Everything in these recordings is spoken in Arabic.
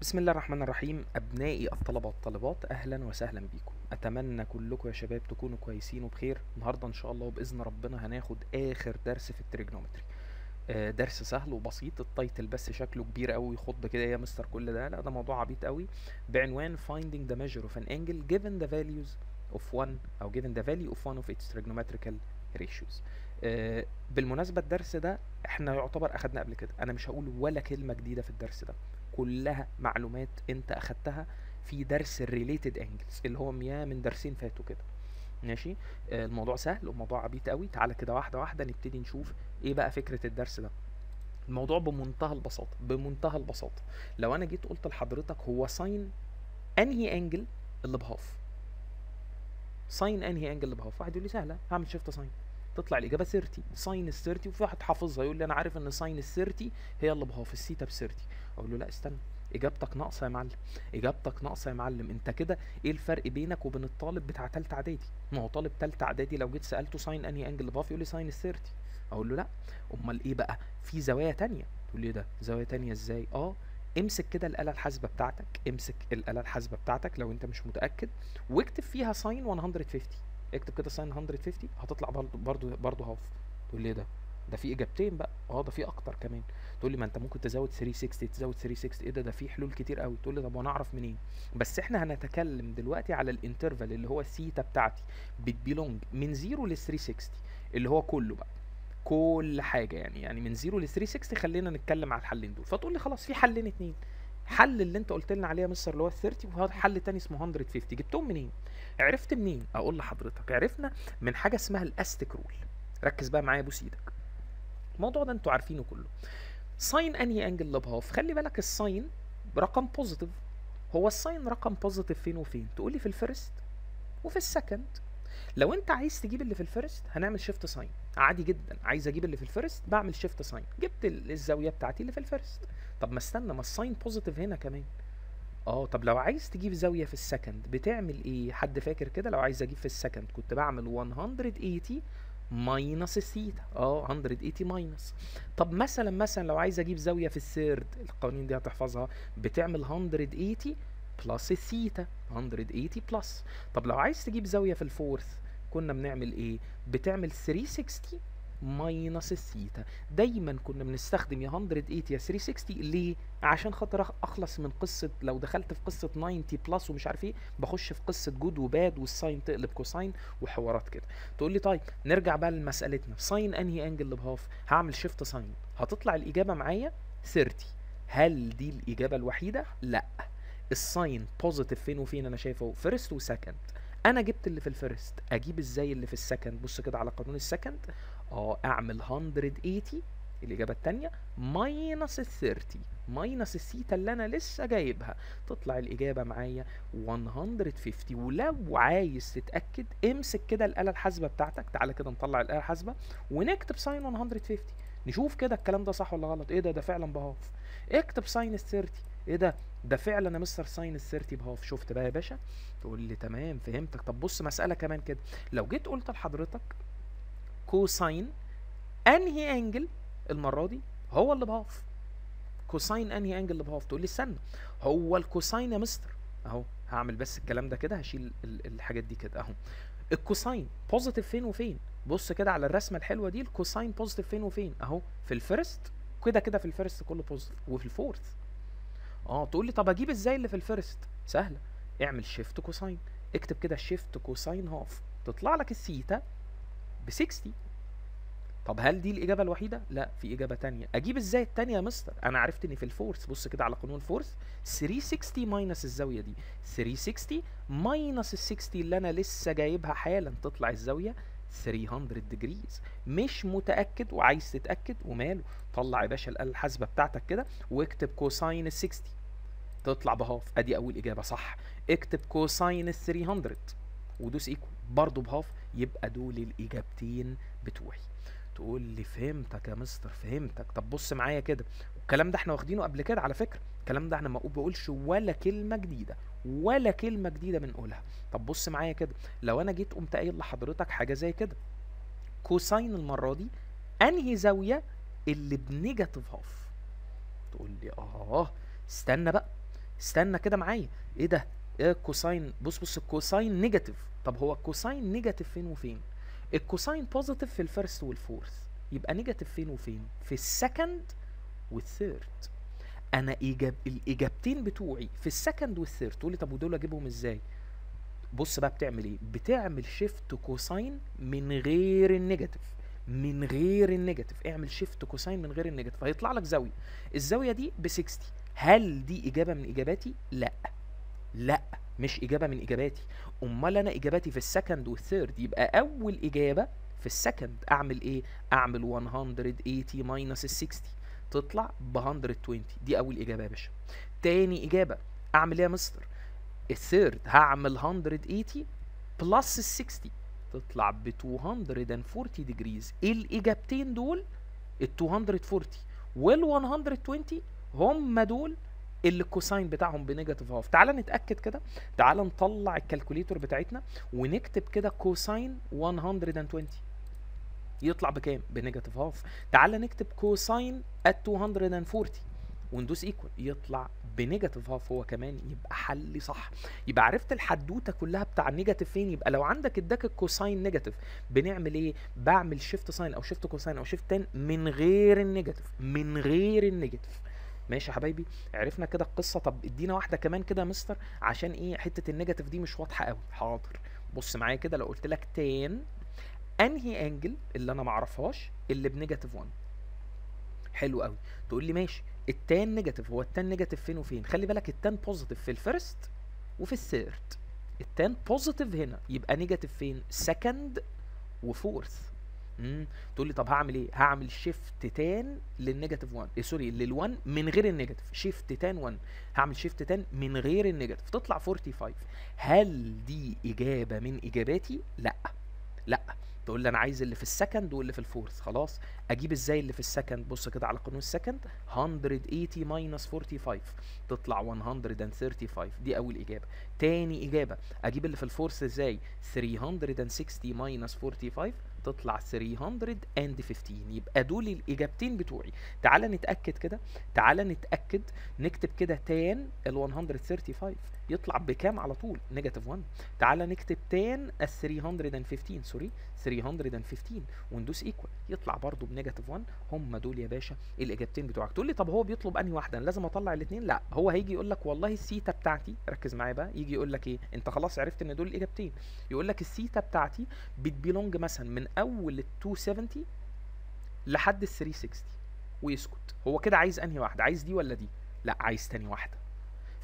بسم الله الرحمن الرحيم. أبنائي الطلبة والطالبات أهلا وسهلا بيكم أتمنى كلكم يا شباب تكونوا كويسين وبخير. النهاردة إن شاء الله وبإذن ربنا هناخد آخر درس في ال trigonometry. آه، درس سهل وبسيط. ال title بس شكله كبير قوي يخض كده يا مستر كل ده. لا ده موضوع عبيط قوي. بعنوان finding the measure of an angle given the values of one أو given the value of one of its trigonometrical ratios. آه، بالمناسبة الدرس ده إحنا يعتبر أخدنا قبل كده. أنا مش هقول ولا كلمة جديدة في الدرس ده. كلها معلومات انت اخدتها في درس ال related angles اللي هو مياه من درسين فاتوا كده. ماشي؟ آه، الموضوع سهل وموضوع عبيط قوي. تعالى كده واحدة واحدة نبتدي نشوف إيه بقى فكرة الدرس ده. الموضوع بمنتهى البساطة بمنتهى البساطة. لو أنا جيت قلت لحضرتك هو sine أنهي angle اللي ب half؟ sine أنهي angle اللي ب half؟ واحد يقول لي سهلة هعمل shift sine تطلع الإجابة 30 sine ال 30 وفي واحد حافظها يقول لي أنا عارف إن sine ال 30 هي اللي ب half ال theta ب 30 أقول له لا استنى. إجابتك ناقصة يا معلم. إجابتك ناقصة يا معلم. أنت كده إيه الفرق بينك وبين الطالب بتاع تالتة إعدادي؟ ما هو طالب تالتة إعدادي لو جيت سألته sine انهي angle ب half يقول لي sine ال 30 أقول له لا. أمال إيه بقى؟ في زوايا تانية. تقول لي إيه ده؟ زوايا تانية إزاي؟ آه. امسك كده الآلة الحاسبة بتاعتك. امسك الآلة الحاسبة بتاعتك لو أنت مش متأكد واكتب فيها sine 150 اكتب كده sine 150 هتطلع برضو برضو برضو half تقول لي ده؟ ده في اجابتين بقى. آه ده في أكتر كمان. تقول لي ما انت ممكن تزود 360 تزود 360 إيه ده؟ ده في حلول كتير قوي. تقول لي طب وأنا اعرف منين؟ بس إحنا هنتكلم دلوقتي على ال interval اللي هو الثيتا بتاعتي بت belong من 0 ل 360 اللي هو كله بقى. كل حاجة يعني. يعني من 0 ل 360 خلينا نتكلم على الحلين دول. فتقول لي خلاص في حلين اتنين. حل اللي انت قلت لنا عليه يا مستر اللي هو ال 30 وهذا حل تاني اسمه 150 جبتهم منين؟ عرفت منين؟ أقول لحضرتك عرفنا من حاجة اسمها ال ASTC rule. ركز بقى معايا بوس إيدك الموضوع ده أنتوا عارفينه كله. sine أنهي angle اللي ب half خلي بالك ال sine رقم positive هو ال sine رقم positive فين وفين؟ تقول لي في ال first وفي ال second. لو انت عايز تجيب اللي في ال first هنعمل shift sine عادي جدا. عايز أجيب اللي في ال first بعمل shift sine جبت ال- الزاوية بتاعتي اللي في ال first. طب ما استنى ما ال sine positive هنا كمان. آه طب لو عايز تجيب زاوية في ال second بتعمل إيه؟ حد فاكر كده؟ لو عايز أجيب في ال second كنت بعمل 180 minus ال theta آه 180 minus طب مثلا مثلا لو عايز أجيب زاوية في ال third القوانين دي هتحفظها. بتعمل 180 plus ال theta 180 plus. طب لو عايز تجيب زاوية في ال fourth كنا بنعمل إيه؟ بتعمل 360 minus ال theta دايما كنا بنستخدم يا 180 يا 360 ليه؟ عشان خاطر أخلص من قصة لو دخلت في قصة 90 plus ومش عارف إيه بخش في قصة good و bad وال sine تقلب cosine وحوارات كده. تقول لي طيب نرجع بقى لمسألتنا. sine أنهي angle ب half هعمل shift sine هتطلع الإجابة معايا 30 هل دي الإجابة الوحيدة؟ لا. ال sine positive فين وفين أنا شايفه؟ first و second أنا جبت اللي في ال first. أجيب إزاي اللي في ال second؟ بص كده على قانون ال second. آه أعمل 180 الإجابة التانية minus ال 30 minus ال theta اللي أنا لسه جايبها. تطلع الإجابة معايا 150 ولو عايز تتأكد امسك كده الآلة الحاسبة بتاعتك. تعالى كده نطلع الآلة الحاسبة. ونكتب sine 150 نشوف كده الكلام ده صح ولا غلط. إيه ده؟ ده فعلا ب half. اكتب sine ال 30 إيه ده؟ ده فعلا يا مستر sine ال 30 ب half شفت بقى يا باشا؟ تقول لي تمام فهمتك. طب بص مسألة كمان كده. لو جيت قلت لحضرتك cosine أنهي angle المرة دي؟ هو اللي ب half cosine أنهي angle اللي ب half تقول لي استنى هو ال cosine يا مستر؟ أهو هعمل بس الكلام ده كده هشيل ال- الحاجات دي كده أهو. ال cosine positive فين وفين؟ بص كده على الرسمة الحلوة دي ال cosine positive فين وفين؟ أهو في ال first كده كده في ال first كله positive وفي ال fourth. آه تقول لي طب أجيب إزاي اللي في ال first؟ سهلة. اعمل shift cosine اكتب كده shift cosine half تطلع لك الثيتا ب 60 طب هل دي الإجابة الوحيدة؟ لا في إجابة تانية. أجيب إزاي التانية يا مستر؟ أنا عرفت إن في ال fourth. بص كده على قانون ال fourth. 360 minus الزاوية دي. 360 minus ال 60 اللي أنا لسه جايبها حالا تطلع الزاوية 300 degrees مش متأكد وعايز تتأكد وماله. طلع يا باشا الآلة الحاسبة بتاعتك كده واكتب cosine ال 60 تطلع ب half. أدي أول إجابة صح. اكتب cosine ال 300 ودوس equal برضه ب half. يبقى دول الإجابتين بتوعي. تقول لي فهمتك يا مستر فهمتك. طب بص معايا كده. الكلام ده إحنا واخدينه قبل كده على فكرة. الكلام ده إحنا ما بقولش ولا كلمة جديدة ولا كلمة جديدة بنقولها طب بص معايا كده لو أنا جيت قمت قايل لحضرتك حاجة زي كده cosine المرة دي أنهي زاوية اللي ب negative half؟ تقول لي آه استنى بقى استنى كده معايا. إيه ده؟ إيه ال cosine بص بص ال cosine negative. طب هو ال cosine negative فين وفين؟ ال cosine positive في ال first وال fourth يبقى negative فين وفين؟ في ال second وال third أنا أجيب الاجابتين بتوعي في ال second وال third تقول لي طب ودول أجيبهم إزاي؟ بص بقى بتعمل إيه؟ بتعمل shift cosine من غير ال negative من غير ال negative اعمل shift cosine من غير ال negative هيطلع لك زاوية. الزاوية دي ب 60 هل دي إجابة من إجاباتي؟ لأ. لأ مش إجابة من إجاباتي. أمال أنا إجاباتي في ال second وال third يبقى أول إجابة في ال second أعمل إيه؟ أعمل 180 minus ال 60 تطلع ب 120 دي أول إجابة يا باشا. تاني إجابة أعمل إيه يا مستر؟ ال third هعمل 180 plus ال 60 تطلع ب 240 degrees الإجابتين دول ال 240 وال 120 هم دول اللي ال cosine بتاعهم ب negative half تعال نتأكد كده. تعال نطلع ال calculator بتاعتنا ونكتب كده cosine 120 يطلع بكام؟ ب negative half. تعال نكتب cosine at 240 وندوس equal يطلع ب negative half هو كمان. يبقى حل صح. يبقى عرفت الحدوتة كلها بتاع ال negative فين؟ يبقى لو عندك اداك ال cosine negative بنعمل إيه؟ بعمل shift sine أو shift cosine أو shift tan من غير ال negative. من غير ال negative. ماشي يا حبايبي؟ عرفنا كده القصة. طب ادينا واحدة كمان كده يا مستر عشان إيه؟ حتة ال negative دي مش واضحة قوي حاضر. بص معايا كده لو قلت لك tan انهي angle اللي أنا معرفهاش اللي ب negative 1 حلو قوي. تقول لي ماشي ال tan negative هو ال tan negative فين وفين؟ خلي بالك ال tan positive في ال first وفي ال third. ال tan positive هنا يبقى negative فين؟ second و fourth. امم تقول لي طب هعمل إيه؟ هعمل shift tan لل negative 1 إيه sorry لل1 من غير ال negative. shift tan 1 هعمل shift tan من غير ال negative. تطلع 45 هل دي إجابة من إجاباتي؟ لأ. لا تقول لي أنا عايز اللي في ال second واللي في ال fourth خلاص. أجيب إزاي اللي في ال second بص كده على قانون ال second 180 minus 45 تطلع 135 دي أول إجابة. تاني إجابة أجيب اللي في ال fourth إزاي؟ 360 minus 45 تطلع 315 يبقى دول الإجابتين بتوعي. تعال نتأكد كده تعال نتأكد نكتب كده tan ال 135 يطلع بكام على طول؟ negative 1 تعال نكتب tan ال 315 sorry 315 وندوس equal يطلع برضو ب negative 1 هم دول يا باشا الإجابتين بتوعك. تقول لي طب هو بيطلب أنهي واحدة؟ أنا لازم أطلع الاثنين لا. هو هيجي يقول لك والله السيتا بتاعتي ركز معايا بقى يجي يقول لك إيه؟ أنت خلاص عرفت إن دول الإجابتين. يقول لك السيتا بتاعتي بت belong مثلا من أول ال 270 لحد ال 360 ويسكت. هو كده عايز أنهي واحدة؟ عايز دي ولا دي؟ لا عايز تاني واحدة.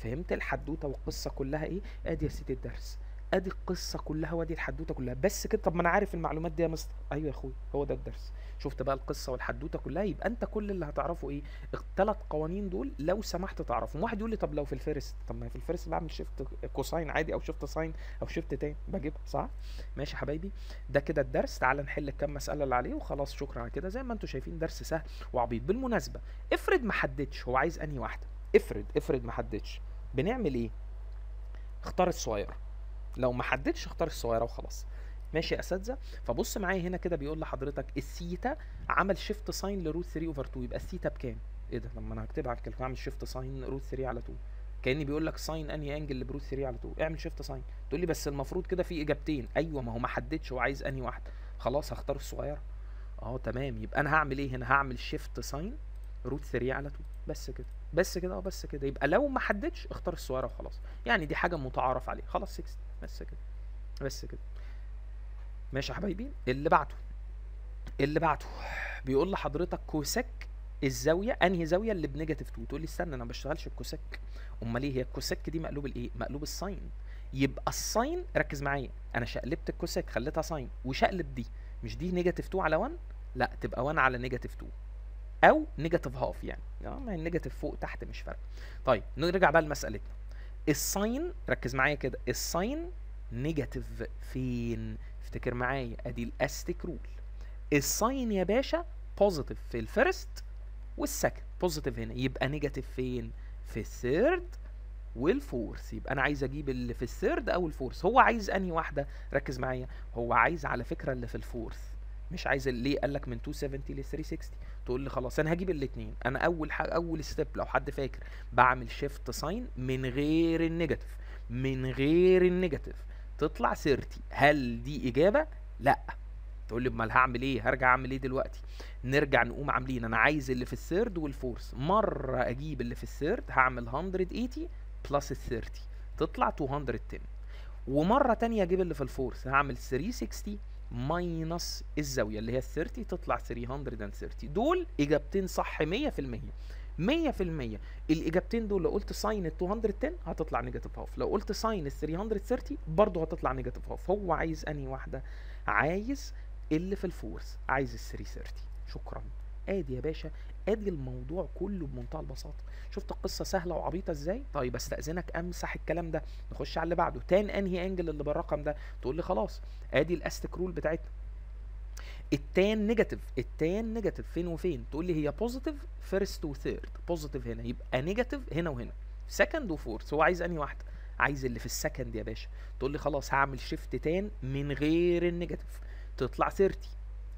فهمت الحدوته والقصة كلها إيه؟ ادي يا سيدي الدرس. ادي القصة كلها وادي الحدوته كلها. بس كده طب ما أنا عارف المعلومات دي يا مستر. أيوه يا اخويا هو ده الدرس. شفت بقى القصة والحدوتة كلها؟ يبقى أنت كل اللي هتعرفه إيه؟ الثلاث قوانين دول لو سمحت تعرفهم. واحد يقول لي طب لو في ال first طب ما في ال first بعمل shift cosine عادي أو shift sine أو shift tan. بجيبها صح؟ ماشي يا حبايبي. ده كده الدرس. تعال نحل الكام مسألة اللي عليه وخلاص. شكرا على كده. زي ما أنتم شايفين درس سهل وعبيط. بالمناسبة افرض ما حددش. هو عايز أنهي واحدة؟ افرض افرض ما حددش. بنعمل إيه؟ اختار الصغيره لو ما حددش اختار الصغيرة وخلاص. ماشي يا أساتذة؟ فبص معايا هنا كده بيقول لحضرتك الثيتا عمل shift sine ل root 3 over 2 يبقى الثيتا بكام؟ إيه ده؟ لما أنا هكتبها على الكلمة أعمل shift sine root 3 على 2 كأني بيقول لك sine أنهي angle اللي ب root 3 على 2 اعمل شيفت ساين تقول لي بس المفروض كده في إجابتين. أيوه ما هو ما حددش هو عايز أنهي واحدة خلاص هختار الصغيرة. آه تمام. يبقى أنا هعمل إيه هنا؟ هعمل shift sine root 3 على 2 بس كده. بس كده آه بس كده. يبقى لو ما حددش اختار الصغيره وخلاص. يعني دي حاجة متعارف عليها خلاص 6 بس كده. بس كده. ماشي يا حبايبي؟ اللي بعده اللي بعده بيقول لحضرتك cosec الزاوية أنهي زاوية؟ اللي ب negative 2 تقول لي استنى أنا ما بشتغلش ال cosec أمال إيه هي؟ ال cosec دي مقلوب الإيه؟ مقلوب ال sine. يبقى ال sine ركز معايا. أنا شقلبت ال cosec خليتها sine. وشقلب دي. مش دي negative 2 على 1 لا تبقى 1 على negative 2 أو negative half يعني. ما ال negative فوق تحت مش فارقه طيب نرجع بقى لمسألتنا. ال sine ركز معايا كده. ال sine negative فين؟ افتكر معايا. أدي ال ASTC rule ال sine يا باشا positive في ال first وال second positive هنا. يبقى negative فين؟ في ال third وال fourth يبقى أنا عايز أجيب اللي في ال third أو ال fourth هو عايز أنهي واحدة؟ ركز معايا. هو عايز على فكرة اللي في ال fourth مش عايز ليه قال لك من 270 ل 360 تقول لي خلاص أنا هجيب الاثنين أنا أول حاجة أول step لو حد فاكر بعمل shift sine من غير ال negative من غير ال negative تطلع 30 هل دي إجابة؟ لأ. تقول لي أمال هعمل إيه؟ هرجع أعمل إيه دلوقتي؟ نرجع نقوم عاملين. أنا عايز اللي في ال third وال fourth مرة أجيب اللي في ال third هعمل 180 plus ال 30 تطلع 210 ومرة تانية أجيب اللي في ال fourth هعمل 360 minus الزاوية اللي هي ال 30 تطلع 330 دول إجابتين صح 100% 100% الإجابتين دول لو قلت sine ال 210 هتطلع negative half لو قلت sine ال 330 برضه هتطلع negative half هو عايز أنهي واحدة؟ عايز اللي في ال fourth عايز ال 330 شكرا. آدي يا باشا ادي الموضوع كله بمنتهى البساطة. شفت القصة سهلة وعبيطة إزاي؟ طيب أستأذنك أمسح الكلام ده نخش على اللي بعده. tan أنهي angle اللي بالرقم ده؟ تقول لي خلاص. أدي ال ASTC rule بتاعتنا. ال tan negative ال tan negative فين وفين؟ تقول لي هي positive first و third positive هنا. يبقى negative هنا وهنا. second و fourth هو عايز أنهي واحدة؟ عايز اللي في ال second يا باشا. تقول لي خلاص هعمل shift tan من غير ال negative تطلع 30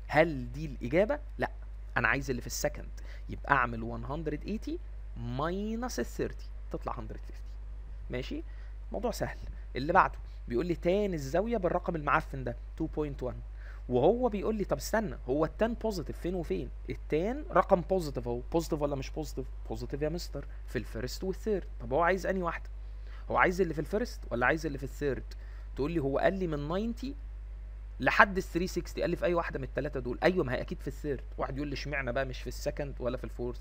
هل دي الإجابة؟ لا. أنا عايز اللي في ال second يبقى أعمل 180 minus ال 30 تطلع 150 ماشي؟ موضوع سهل. اللي بعده بيقول لي tan الزاوية بالرقم المعفن ده 2.1 وهو بيقول لي طب استنى هو ال tan positive فين وفين؟ ال tan رقم positive أهو positive ولا مش positive positive يا مستر في ال first وال third طب هو عايز أنهي واحدة؟ هو عايز اللي في ال first ولا عايز اللي في ال third تقول لي هو قال لي من 90 لحد ال 360 قال لي في أي واحدة من الثلاثه دول؟ أيوه ما هي أكيد في ال third. واحد يقول لي اشمعنى بقى مش في ال second ولا في ال fourth؟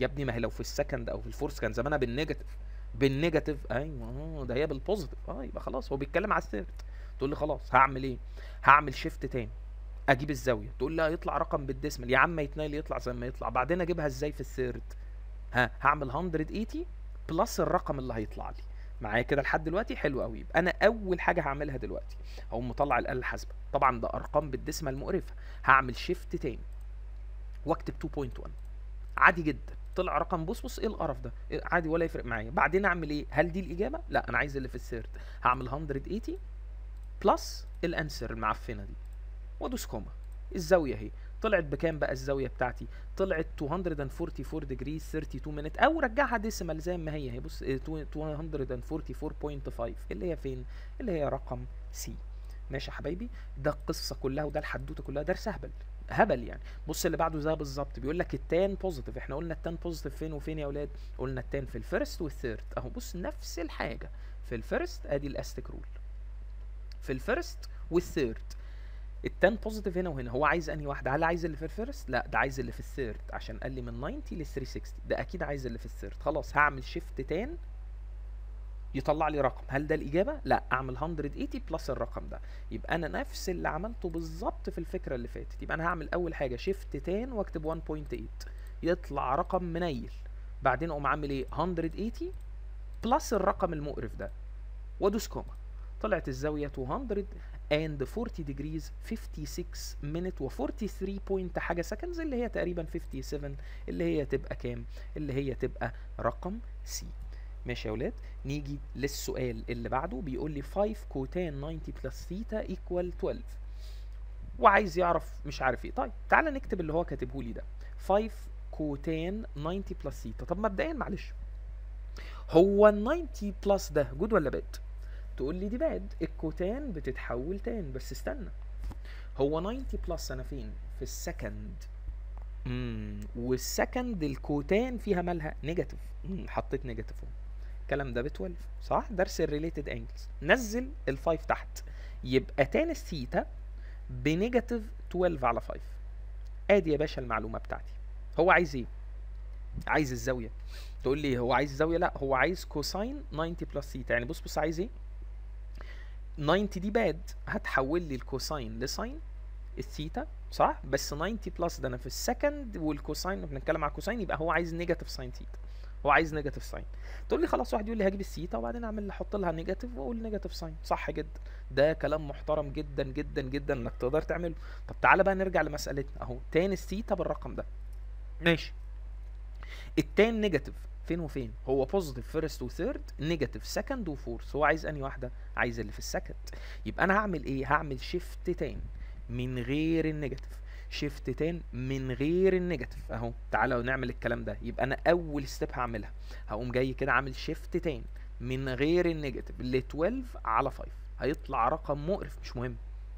يا ابني ما هي لو في ال second أو في ال fourth كان زمانها بال negative. بال negative. أيوه آه ده هي بال positive آه يبقى خلاص. هو بيتكلم على ال third. تقول لي خلاص هعمل إيه؟ هعمل shift tan. أجيب الزاوية. تقول لي هيطلع رقم بال decimal. يا عم يتنقل يطلع زي ما يطلع. بعدين أجيبها إزاي في ال third؟ ها هعمل 180 plus الرقم اللي هيطلع لي. معايا كده لحد دلوقتي حلو قوي يبقى أنا أول حاجة هعملها دلوقتي هقوم مطلع الآلة الحاسبة. طبعا ده أرقام بال decimal مقرفه هعمل shift tan واكتب 2.1 عادي جدا. طلع رقم بص بص إيه القرف ده؟ عادي ولا يفرق معايا. بعدين أعمل إيه؟ هل دي الإجابة؟ لا أنا عايز اللي في ال third هعمل 180 plus ال answer المعفنة دي. وادوس comma. الزاوية أهي. طلعت بكام بقى الزاوية بتاعتي؟ طلعت 244 degree 32 minute أو رجعها decimal زي ما هي. هي بص إيه، 244.5 اللي هي فين؟ اللي هي رقم C ماشي يا حبايبي؟ ده القصة كلها وده الحدوتة كلها. درس هبل. هبل يعني. بص اللي بعده زي بالظبط. بيقول لك ال tan positive إحنا قلنا ال tan positive فين وفين يا أولاد؟ قلنا ال tan في ال first وال third أهو بص نفس الحاجة. في ال first أدي ال ASTC rule في ال first وال third ال tan positive هنا وهنا. هو عايز أنهي واحدة؟ هل عايز اللي في ال first؟ لا ده عايز اللي في ال third عشان قال لي من 90 ل 360 ده أكيد عايز اللي في ال third. خلاص هعمل shift tan يطلع لي رقم. هل ده الإجابة؟ لا أعمل 180 plus الرقم ده. يبقى أنا نفس اللي عملته بالظبط في الفكرة اللي فاتت. يبقى أنا هعمل أول حاجة shift tan وأكتب 1.8 يطلع رقم منيل. بعدين أقوم عامل إيه؟ 180 plus الرقم المقرف ده. وادوس comma طلعت الزاوية 200 and 40 degrees 56 minute و 43 point حاجة seconds اللي هي تقريبا 57 اللي هي تبقى كام؟ اللي هي تبقى رقم C ماشي يا ولاد؟ نيجي للسؤال اللي بعده بيقول لي 5 cotan 90 plus theta equal 12 وعايز يعرف مش عارف إيه. طيب تعالى نكتب اللي هو كاتبه لي ده. 5 cotan 90 plus theta طب مبدئيا معلش هو ال 90 plus ده good ولا bad تقول لي دي bad ال cotan بتتحول tan بس استنى. هو 90 plus أنا فين؟ في ال second. امم وال second ال cotan فيها مالها؟ negative. حطيت negative الكلام ده ب 12 صح؟ درس ال related angles نزل ال5 تحت. يبقى tan ال theta ب negative 12 على 5 ادي يا باشا المعلومة بتاعتي. هو عايز إيه؟ عايز الزاوية. تقول لي هو عايز زاوية؟ لا هو عايز cosine 90 plus theta. يعني بص بص عايز إيه؟ 90 دي bad هتحول لي ال cosine ل sine ال theta صح؟ بس 90 plus ده أنا في ال second وال cosine بنتكلم على ال cosine يبقى هو عايز negative sine theta هو عايز negative sine تقول لي خلاص واحد يقول لي هجيب الثيتا وبعدين أعمل أحط لها negative وأقول negative sine صح جدا. ده كلام محترم جدا جدا جدا إنك تقدر تعمله. طب تعالى بقى نرجع لمسألتنا أهو. tan ال theta بالرقم ده. ماشي. ال tan negative فين وفين. هو positive first و third negative second و fourth هو عايز أنهي واحدة؟ عايز اللي في ال second يبقى أنا هعمل إيه؟ هعمل shift tan من غير ال negative shift tan من غير ال negative أهو تعالوا نعمل الكلام ده. يبقى أنا أول step هعملها. هقوم جاي كده عامل shift tan من غير ال negative ل 12 على 5 هيطلع رقم مقرف مش مهم.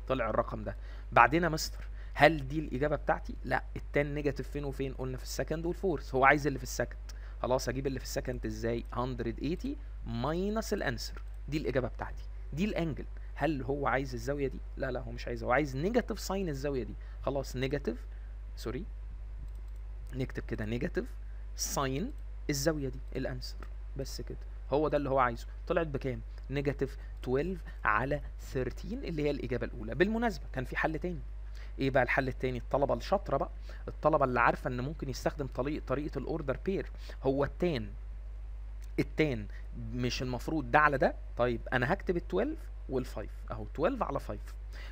طلع الرقم ده. بعدين يا مستر هل دي الإجابة بتاعتي؟ لا. ال tan negative فين وفين؟ قلنا في ال second وال fourth هو عايز اللي في ال second خلاص أجيب اللي في ال second إزاي؟ 180 minus ال answer. دي الإجابة بتاعتي. دي ال angle. هل هو عايز الزاوية دي؟ لا لا هو مش عايزها. هو عايز negative sine الزاوية دي. خلاص negative sorry نكتب كده negative sine الزاوية دي ال answer. بس كده. هو ده اللي هو عايزه. طلعت بكام؟ negative 12 على 13 اللي هي الإجابة الأولى. بالمناسبة كان في حل تاني. إيه بقى الحل التاني؟ الطلبة الشاطرة بقى الطلبة اللي عارفة إن ممكن يستخدم طريقه طريقة ال ordered pair هو ال tan. ال tan مش المفروض ده على ده. طيب أنا هكتب ال 12 وال 5 أهو 12 على 5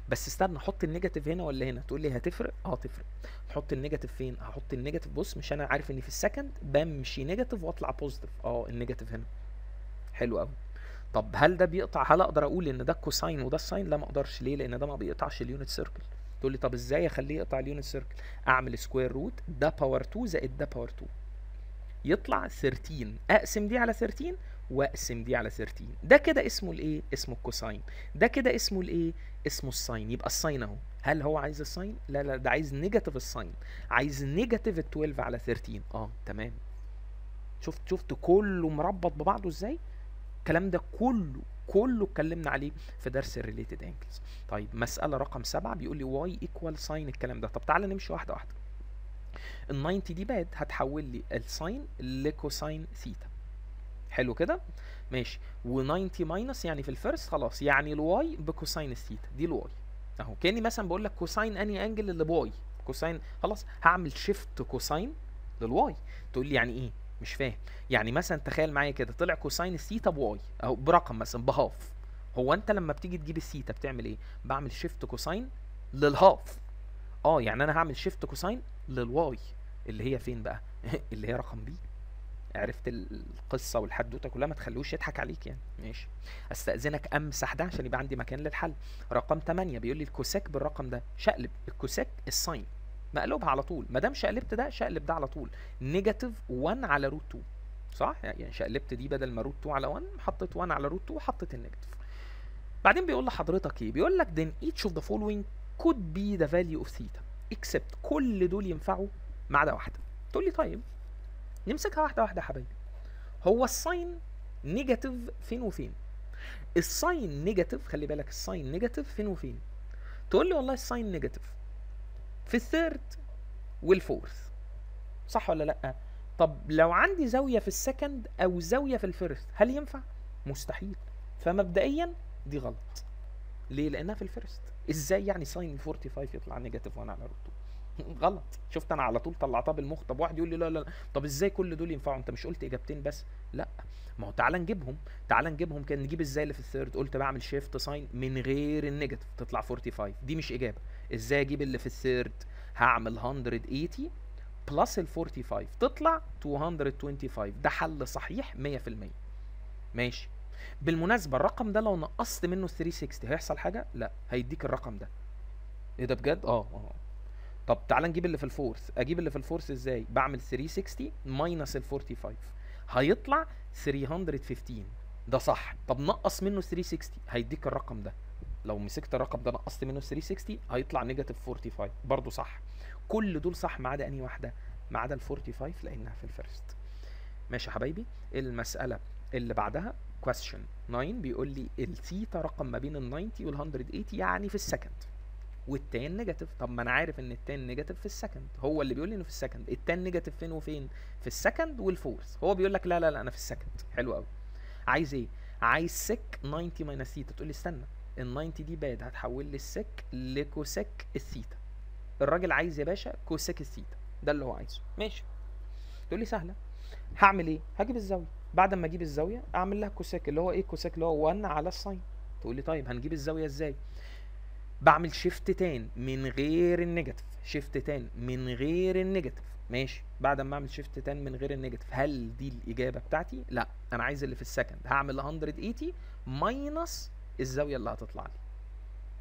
بس استنى أحط ال negative هنا ولا هنا؟ تقول لي هتفرق؟ آه تفرق. تحط ال negative فين؟ هحط ال negative بص مش أنا عارف إني في ال second بمشي negative وأطلع positive آه ال negative هنا. حلو قوي طب هل ده بيقطع؟ هل أقدر أقول إن ده cosine وده ال sine لا ما أقدرش. ليه؟ لأن ده ما بيقطعش ال unit circle تقول لي طب إزاي أخليه يقطع ال unit circle أعمل square root ده power 2 زائد ده power 2 يطلع 13 أقسم دي على 13 وأقسم دي على 13 ده كده اسمه الإيه؟ اسمه ال cosine ده كده اسمه الإيه؟ اسمه ال sine يبقى ال sine أهو. هل هو عايز ال sine لا لا ده عايز negative ال sine عايز negative 12 على 13 آه تمام. شفت شفت كله مربط ببعضه إزاي؟ الكلام ده كله كله اتكلمنا عليه في درس ال related angles طيب مسألة رقم سبعة بيقول لي y equal sine الكلام ده. طب تعالى نمشي واحدة واحدة. ال 90 دي bad هتحول لي ال sine ل cosine theta حلو كده؟ ماشي. و90 minus يعني في ال first خلاص يعني الواي بكوساين الثيتا دي الواي أهو كأني مثلا بقول لك cosine any angle اللي ب y cosine خلاص هعمل shift cosine لل y تقول لي يعني إيه؟ مش فاهم. يعني مثلا تخيل معايا كده طلع cosine ال theta ب y أهو برقم مثلا ب half. هو أنت لما بتيجي تجيب الثيتا بتعمل إيه؟ بعمل shift cosine لل half. آه يعني أنا هعمل shift cosine لل y. اللي هي فين بقى؟ اللي هي رقم b عرفت القصة والحدوتة كلها؟ ما تخلوش يضحك عليك يعني. ماشي. أستأذنك أمسح ده عشان يبقى عندي مكان للحل. رقم 8 بيقول لي ال cosec بالرقم ده. شقلب. ال cosec ال sine. مقلوبها على طول. ما دام شقلبت ده شقلب ده على طول. negative 1 على root 2 صح؟ يعني شقلبت دي بدل ما root 2 على 1 حطيت 1 على root 2 وحطيت ال negative. بعدين بيقول لحضرتك إيه؟ بيقول لك then each of the following could be the value of theta. except كل دول ينفعوا ما عدا واحدة. تقول لي طيب نمسكها واحدة واحدة يا حبايبي. هو ال sine negative فين وفين؟ ال sine negative خلي بالك ال sine negative فين وفين؟ تقول لي والله ال sine negative. في ال third وال fourth. صح ولا لأ؟ طب لو عندي زاوية في ال second أو زاوية في ال first هل ينفع؟ مستحيل. فمبدئيا دي غلط. ليه؟ لأنها في ال first إزاي يعني sine 45 يطلع negative one على root 2 غلط. شفت أنا على طول طلعتها بالمخ طب واحد يقول لي لا لا طب إزاي كل دول ينفعوا؟ أنت مش قلت إجابتين بس؟ لا. ما هو تعالى نجيبهم تعالى نجيبهم كان نجيب إزاي اللي في ال third قلت بعمل shift sine من غير ال negative تطلع 45 دي مش إجابة. إزاي أجيب اللي في ال third هعمل 180 plus ال 45 تطلع 225 ده حل صحيح 100% ماشي. بالمناسبة الرقم ده لو نقصت منه 360 هيحصل حاجة؟ لا. هيديك الرقم ده. إيه ده بجد؟ آه آه. طب تعال نجيب اللي في ال fourth. أجيب اللي في ال fourth إزاي؟ بعمل 360 minus ال 45 هيطلع 315 ده صح. طب نقص منه 360 هيديك الرقم ده. لو مسكت الرقم ده نقصت منه 360 هيطلع negative 45 برضه صح. كل دول صح ما عدا أنهي واحدة؟ ما عدا ال 45 لأنها في ال first. ماشي يا حبايبي. المسألة اللي بعدها question 9 بيقول لي الثيتا رقم ما بين ال 90 وال 180 يعني في ال second. وال tan negative طب ما أنا عارف إن ال tan negative في ال second هو اللي بيقول لي إنه في ال second ال tan negative فين وفين؟ في ال second وال fourth هو بيقول لك لا لا لا أنا في ال second حلو قوي عايز إيه؟ عايز sec 90 minus theta تقول لي استنى ال 90 دي bad هتحول لي ال sec ل cosec ال theta الراجل عايز يا باشا cosec ال theta ده اللي هو عايزه. ماشي. تقول لي سهلة. هعمل إيه؟ هجيب الزاوية. بعد ما أجيب الزاوية أعمل لها cosec اللي هو إيه؟ cosec اللي هو 1 على ال sine تقول لي طيب هنجيب الزاوية إزاي؟ بعمل shift tan من غير ال negative shift tan من غير ال negative. ماشي؟ بعد ما أعمل shift tan من غير ال negative هل دي الإجابة بتاعتي؟ لا أنا عايز اللي في ال second. هعمل 180 minus الزاوية اللي هتطلع لي.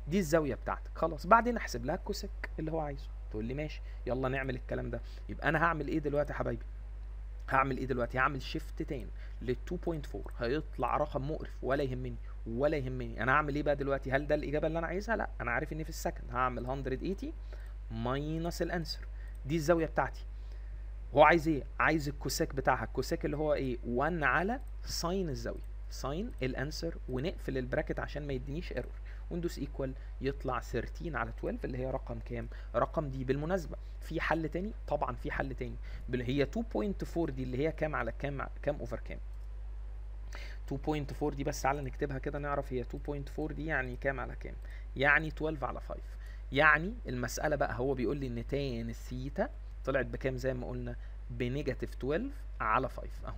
دي الزاوية بتاعتك. خلاص بعدين أحسب لها ال cosec اللي هو عايزه. تقول لي ماشي يلا نعمل الكلام ده. يبقى أنا هعمل إيه دلوقتي يا حبايبي؟ هعمل إيه دلوقتي؟ هعمل shift tan لل 2.4 هيطلع رقم مقرف ولا يهمني. ولا يهمني. أنا هعمل إيه بقى دلوقتي؟ هل ده الإجابة اللي أنا عايزها؟ لا. أنا عارف إني في ال second هعمل 180 minus ال answer دي الزاوية بتاعتي. هو عايز إيه؟ عايز ال cosec بتاعها. ال cosec اللي هو إيه؟ 1 على sine الزاوية. sine ال answer ونقفل ال bracket عشان ما يدينيش error وندوس equal يطلع 13 على 12 اللي هي رقم كام؟ رقم d بالمناسبة. في حل تاني؟ طبعا في حل تاني. هي 2.4 دي اللي هي كام على كام كام over كام؟ 2.4 دي بس تعالى نكتبها كده نعرف هي 2.4 دي يعني كام على كام؟ يعني 12 على 5 يعني المسألة بقى هو بيقول لي إن tan ال theta طلعت بكام زي ما قلنا؟ ب negative 12 على 5 أهو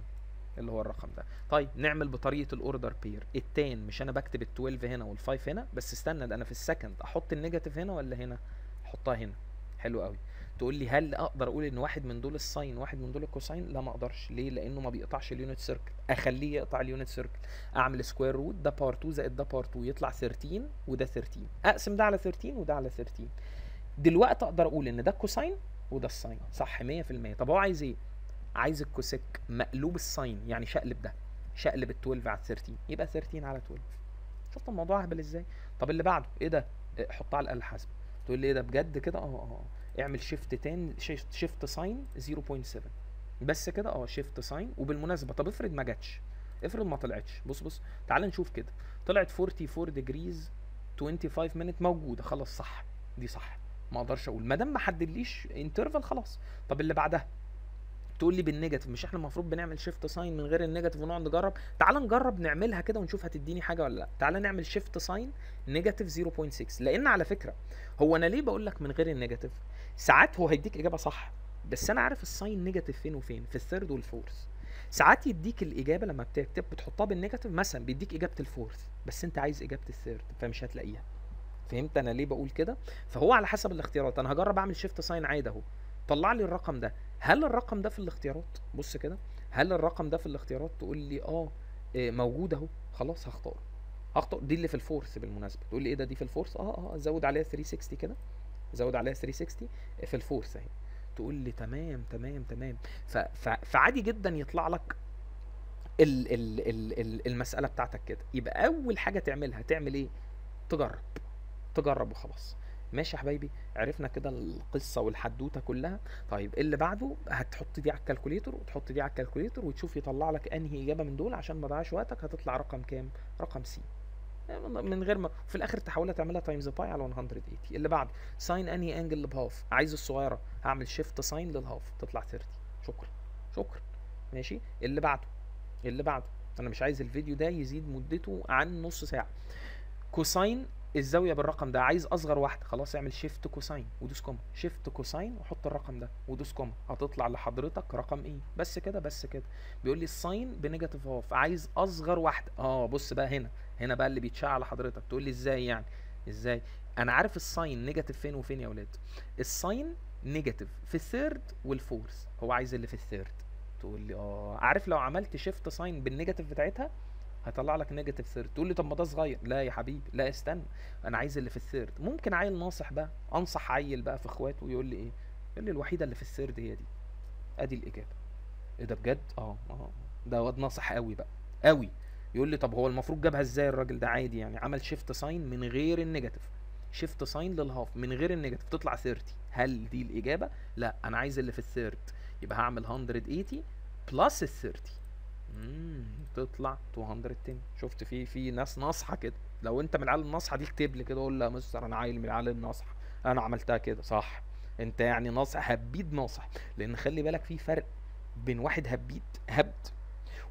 اللي هو الرقم ده. طيب نعمل بطريقة ال ordered pair ال tan مش أنا بكتب ال12 هنا وال5 هنا بس استنى ده أنا في ال second أحط ال negative هنا ولا هنا؟ أحطها هنا. حلو قوي تقول لي هل أقدر أقول إن واحد من دول ال sine واحد من دول ال cosine؟ لا ما أقدرش. ليه؟ لأنه ما بيقطعش ال unit circle أخليه يقطع ال unit circle أعمل square root ده power 2 زائد ده power 2 يطلع 13 وده 13 أقسم ده على 13 وده على 13 دلوقتي أقدر أقول إن ده ال cosine وده ال sine صح 100% طب هو عايز إيه؟ عايز ال cosec مقلوب ال sine يعني شقلب ده. شقلب ال 12 على 13 يبقى 13 على 12 شفت الموضوع أهبل إزاي؟ طب اللي بعده؟ إيه ده؟ إيه، حطها على الاله الحاسبه تقول لي إيه ده؟ بجد كده؟ آه آه آه. اعمل shift تاني shift sine 0.7 بس كده آه shift sine وبالمناسبة طب افرض ما جاتش افرض ما طلعتش. بص بص تعال نشوف كده. طلعت 44 degrees 25 minute موجودة. خلاص صح. دي صح. ما أقدرش أقول. ما دام ما حددليش interval خلاص. طب اللي بعدها؟ تقول لي بال negative. مش إحنا المفروض بنعمل shift sine من غير ال negative ونقعد نجرب؟ تعال نجرب نعملها كده ونشوف هتديني حاجة ولا لا. تعال نعمل shift sine negative 0.6 لأن على فكرة هو أنا ليه بقول لك من غير ال negative؟ ساعات هو هيديك اجابه صح بس أنا عارف ال sine negative فين وفين في ال third وال fourth ساعات يديك الإجابة لما بتكتب بتحطها بال negative مثلا بيديك إجابة ال fourth بس أنت عايز إجابة ال third فمش هتلاقيها. فهمت أنا ليه بقول كده؟ فهو على حسب الاختيارات. أنا هجرب أعمل shift sine عادي أهو. طلع لي الرقم ده. هل الرقم ده في الاختيارات؟ بص كده. هل الرقم ده في الاختيارات؟ تقول لي آه إيه، موجود أهو. خلاص هختار هختار. دي اللي في ال fourth بالمناسبة. تقول لي إيه ده؟ دي في ال fourth آه آه زود عليها 360 كده. زود عليها 360 في ال fourth اهي. تقول لي تمام تمام تمام. فعادي جدا يطلع لك ال... ال... ال... ال... المسألة بتاعتك كده. يبقى أول حاجة تعملها تعمل إيه؟ تجرب تجرب وخلاص. ماشي يا حبايبي؟ عرفنا كده القصة والحدوتة كلها. طيب اللي بعده هتحط دي على ال calculator وتحط دي على ال calculator وتشوف يطلع لك أنهي إجابة من دول عشان ما تضيعش وقتك. هتطلع رقم كام؟ رقم C من غير ما في الآخر تحاولها تعملها times pi على 180 اللي بعده sine انهي angle ب half عايز الصغيرة هعمل shift sine لل half تطلع 30 شكرا. شكرا. ماشي؟ اللي بعده. اللي بعده. أنا مش عايز الفيديو ده يزيد مدته عن نص ساعة. cosine الزاوية بالرقم ده. عايز أصغر واحدة. خلاص اعمل shift cosine ودوس comma shift cosine وحط الرقم ده. ودوس comma هتطلع لحضرتك رقم إيه؟ بس كده بس كده. بيقول لي ال sine ب negative half عايز أصغر واحدة. آه بص بقى هنا. هنا بقى اللي بيتشاع على حضرتك تقول لي إزاي يعني؟ إزاي؟ أنا عارف ال sine negative فين وفين يا ولاد. ال sine negative في ال third وال fourth هو عايز اللي في ال third تقول لي آه. عارف لو عملت shift sine بال negative بتاعتها هيطلع لك negative thirty تقول لي طب ما ده صغير. لا يا حبيبي لا استنى. أنا عايز اللي في ال third ممكن عيل ناصح بقى أنصح عيل بقى في اخواته ويقول لي إيه؟ يقول لي الوحيدة اللي في ال third هي دي. أدي الإجابة. إيه ده بجد؟ آه آه. ده واد ناصح قوي بقى. قوي. يقول لي طب هو المفروض جابها إزاي الراجل ده؟ عادي يعني. عمل shift sine من غير ال negative shift sine لل half من غير ال negative تطلع 30 هل دي الإجابة؟ لا. أنا عايز اللي في ال third. يبقى هعمل 180 plus ال 30 امم تطلع 210 شفت في في ناس ناصحة كده. لو أنت من العيال الناصحة دي اكتب لي كده. قول لي يا مستر أنا عيل من العيال الناصحة. أنا عملتها كده. صح. أنت يعني ناصح هبيد ناصح. لأن خلي بالك في فرق بين واحد هبيد هبد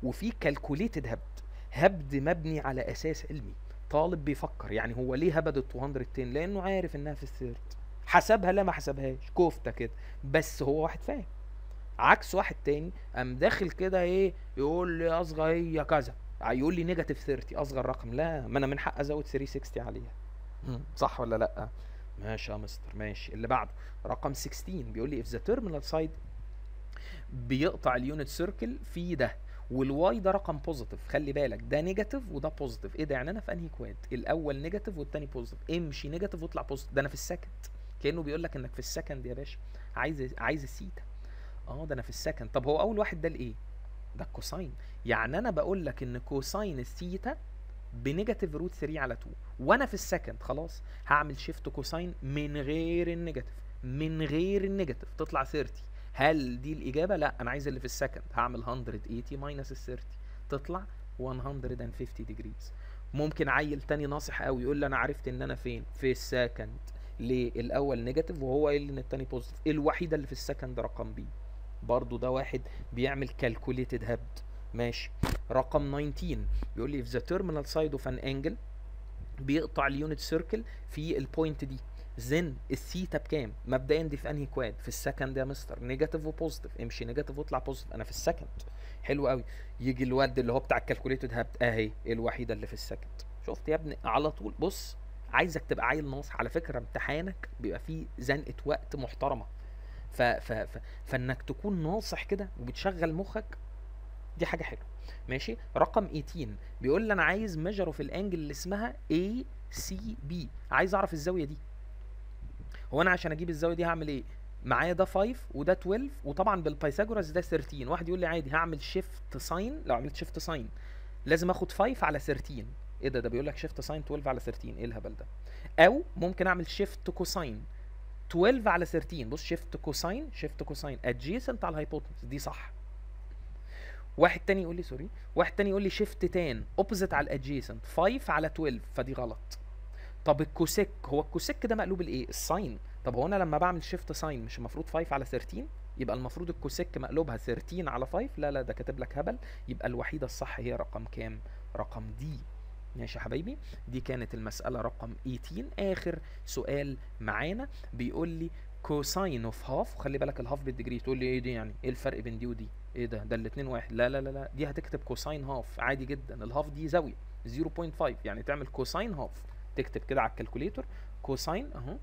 وفي calculated هبد هبد مبني على أساس علمي. طالب بيفكر يعني هو ليه هبد ال 210 لأنه عارف إنها في ال third. حسبها لا ما حسبهاش كفتة كده. بس هو واحد فاهم. عكس واحد تاني قام داخل كده إيه يقول لي أصغر هي كذا. يقول لي negative 30 أصغر رقم. لا ما أنا من حق أزود 360 عليها. صح ولا لأ؟ ماشي يا مستر ماشي. اللي بعده رقم 16 بيقول لي if the terminal side بيقطع ال unit circle في ده. وال y ده رقم positive خلي بالك ده negative وده positive إيه ده؟ يعني أنا في أنهي quad الأول negative والتاني positive امشي negative واطلع positive ده أنا في ال second كأنه بيقول لك إنك في ال second يا باشا. عايز عايز السيتا آه ده أنا في ال second طب هو أول واحد ده الايه ده ال cosine يعني أنا بقول لك إن cosine ال theta ب negative root 3 على 2 وأنا في ال second خلاص هعمل shift cosine من غير ال negative من غير ال negative تطلع 30 هل دي الإجابة؟ لا أنا عايز اللي في ال second. هعمل 180 minus ال 30 تطلع 150 degrees ممكن عيل تاني ناصح قوي يقول لي أنا عرفت إن أنا فين؟ في ال second. ليه؟ الأول negative وهو قايل إن التاني positive الوحيدة اللي في ال second رقم B برضو ده واحد بيعمل calculated هبد. ماشي. رقم 19 بيقول لي if the terminal side of an angle بيقطع ال unit circle في ال point دي. then ال theta بكام مبدئيا دي في أنهي quad في ال second يا مستر. negative و positive امشي. negative واطلع positive أنا في ال second. حلو قوي. يجي الواد اللي هو بتاع ال calculated هبد. اهي. الوحيدة اللي في ال second؟ شفت يا ابني؟ على طول. بص عايزك تبقى عيل ناصح. على فكرة امتحانك بيبقى فيه زنقة وقت محترمة. ف... ف... ف... فإنك تكون ناصح كده وبتشغل مخك دي حاجة حلوة. ماشي؟ رقم 18 بيقول لي أنا عايز measure of ال angle اللي اسمها ACB عايز أعرف الزاوية دي. هو أنا عشان أجيب الزاوية دي هعمل إيه؟ معايا ده 5 وده 12 وطبعا بال Pythagoras ده 13 واحد يقول لي عادي هعمل shift sine لو عملت shift sine لازم آخد 5 على 13 إيه ده؟ ده بيقول لك shift sine 12 على 13 إيه الهبل ده؟ أو ممكن أعمل shift cosine 12 على 13 بص shift cosine shift cosine adjacent على ال hypotenuse دي صح. واحد تاني يقول لي sorry واحد تاني يقول لي shift tan opposite على ال adjacent 5 على 12 فدي غلط. طب ال cosec هو ال cosec ده مقلوب الايه ال sine. طب هو أنا لما بعمل shift sine مش المفروض 5 على 13 يبقى المفروض ال cosec مقلوبها 13 على 5 لا لا ده كاتب لك هبل. يبقى الوحيدة الصح هي رقم كام؟ رقم دي ماشي يا حبايبي؟ دي كانت المسألة رقم 18 آخر سؤال معانا بيقول لي cosine of half خلي بالك ال half بال degree تقول لي إيه دي يعني؟ إيه الفرق بين دي ودي؟ إيه ده؟ ده الاتنين واحد. لا لا لا لا. دي هتكتب cosine half عادي جدا. ال half دي زاوية. 0.5 يعني تعمل cosine half تكتب كده على ال calculator cosine أهو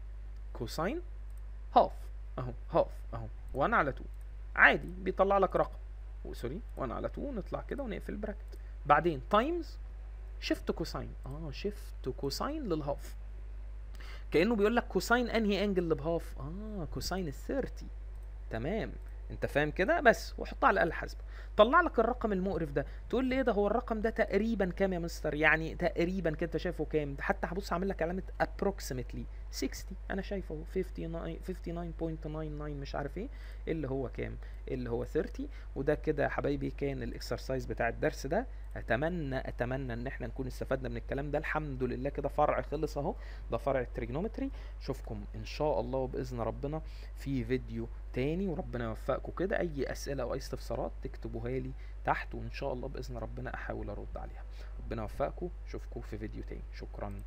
cosine half أهو half أهو 1 على 2 عادي بيطلع لك رقم. sorry 1 على 2 نطلع كده ونقفل ال bracket. بعدين times shift cosine آه shift cosine لل half كأنه بيقول لك cosine أنهي angle اللي ب half آه cosine ال 30 تمام. انت فاهم كده؟ بس وحطها على الاله الحاسبه طلع لك الرقم المقرف ده. تقول لي إيه ده؟ هو الرقم ده تقريبا كام يا مستر؟ يعني تقريبا كده أنت شايفه كام؟ حتى هبص أعمل لك علامة approximately 60 أنا شايفه اهو 59 59.99 مش عارف إيه اللي هو كام؟ اللي هو 30 وده كده يا حبايبي كان ال exercise بتاع الدرس ده اتمنى أتمنى إن إحنا نكون استفدنا من الكلام ده. الحمد لله كده فرع خلص أهو. ده فرع ال trigonometry. اشوفكم إن شاء الله وباذن ربنا في فيديو تاني وربنا يوفقكم كده. أي أسئلة أو أي استفسارات تكتبوها لي تحت وإن شاء الله بإذن ربنا أحاول أرد عليها. ربنا يوفقكم. اشوفكم في فيديو تاني. شكرا.